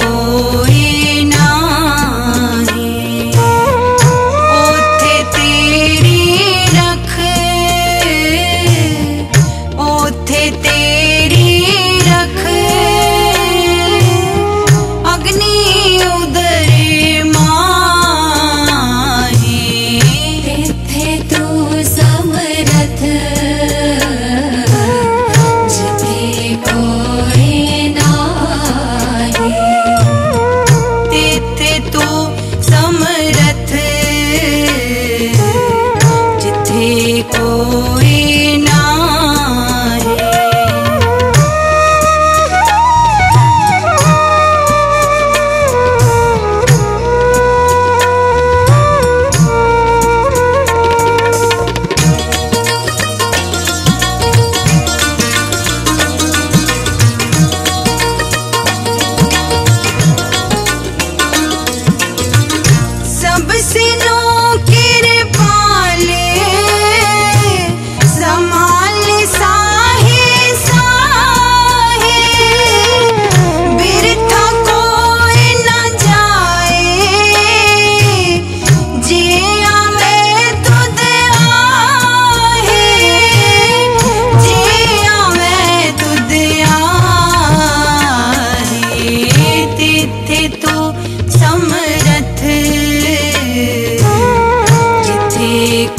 पूरी कोई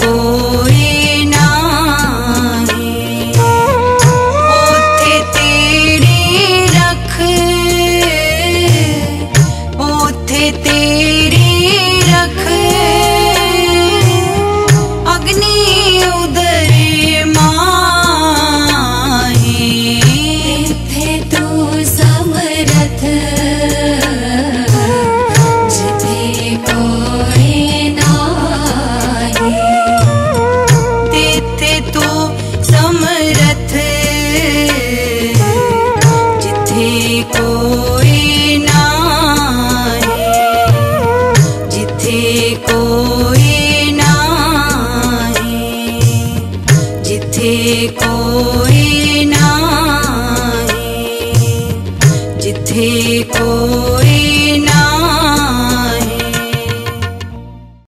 कोई जिथे कोई ना जिथे कोई नाही